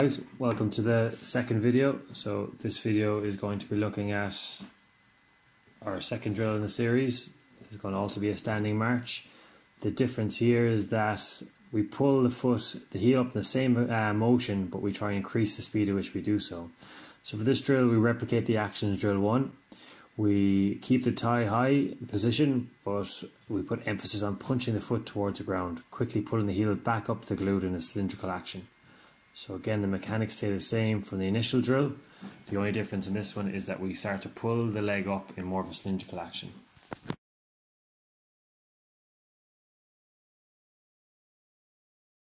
Guys, welcome to the second video. So this video is going to be looking at our second drill in the series. This is going to also be a standing march. The difference here is that we pull the foot, the heel up in the same uh, motion, but we try and increase the speed at which we do so. So for this drill, we replicate the actions drill one. We keep the thigh high position, but we put emphasis on punching the foot towards the ground, quickly pulling the heel back up to the glute in a cylindrical action. So again, the mechanics stay the same from the initial drill. The only difference in this one is that we start to pull the leg up in more of a cylindrical action.